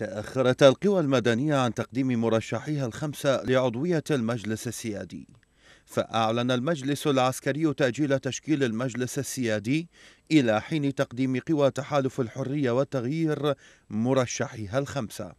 تأخرت القوى المدنية عن تقديم مرشحيها الخمسة لعضوية المجلس السيادي. فأعلن المجلس العسكري تأجيل تشكيل المجلس السيادي إلى حين تقديم قوى تحالف الحرية والتغيير مرشحيها الخمسة.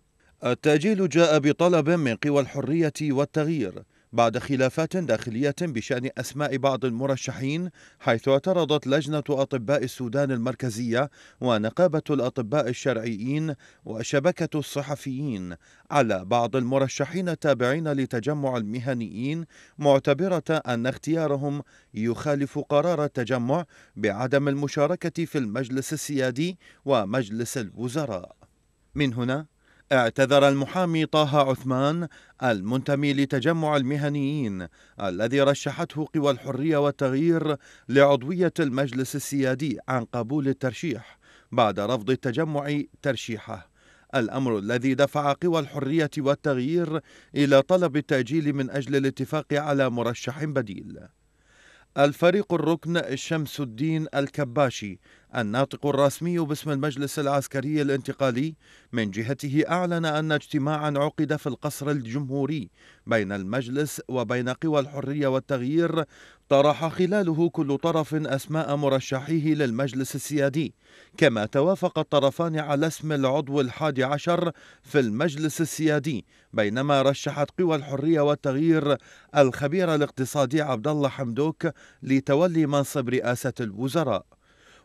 التأجيل جاء بطلب من قوى الحرية والتغيير بعد خلافات داخلية بشأن أسماء بعض المرشحين حيث اعترضت لجنة أطباء السودان المركزية ونقابة الأطباء الشرعيين وشبكة الصحفيين على بعض المرشحين التابعين لتجمع المهنيين معتبرة أن اختيارهم يخالف قرار التجمع بعدم المشاركة في المجلس السيادي ومجلس الوزراء. من هنا اعتذر المحامي طه عثمان المنتمي لتجمع المهنيين الذي رشحته قوى الحرية والتغيير لعضوية المجلس السيادي عن قبول الترشيح بعد رفض التجمع ترشيحه. الأمر الذي دفع قوى الحرية والتغيير إلى طلب التأجيل من أجل الاتفاق على مرشح بديل. الفريق الركن شمس الدين الكباشي الناطق الرسمي باسم المجلس العسكري الانتقالي من جهته أعلن أن اجتماعا عقد في القصر الجمهوري بين المجلس وبين قوى الحرية والتغيير طرح خلاله كل طرف أسماء مرشحيه للمجلس السيادي. كما توافق الطرفان على اسم العضو الحادي عشر في المجلس السيادي بينما رشحت قوى الحرية والتغيير الخبير الاقتصادي عبد الله حمدوك لتولي منصب رئاسة الوزراء.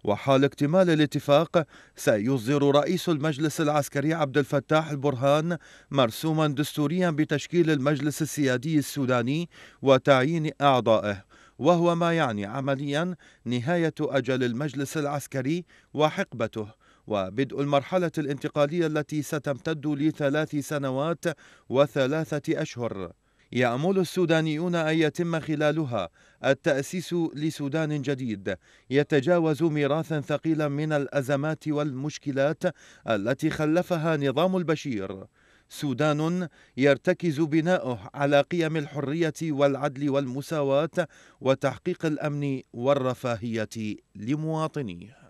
وحال اكتمال الاتفاق سيصدر رئيس المجلس العسكري عبد الفتاح البرهان مرسوما دستوريا بتشكيل المجلس السيادي السوداني وتعيين أعضائه. وهو ما يعني عمليا نهاية أجل المجلس العسكري وحقبته. وبدء المرحلة الانتقالية التي ستمتد لثلاث سنوات وثلاثة أشهر. يأمل السودانيون أن يتم خلالها التأسيس لسودان جديد. يتجاوز ميراثا ثقيلا من الأزمات والمشكلات التي خلفها نظام البشير. سودان يرتكز بناؤه على قيم الحرية والعدل والمساواة وتحقيق الأمن والرفاهية لمواطنيه.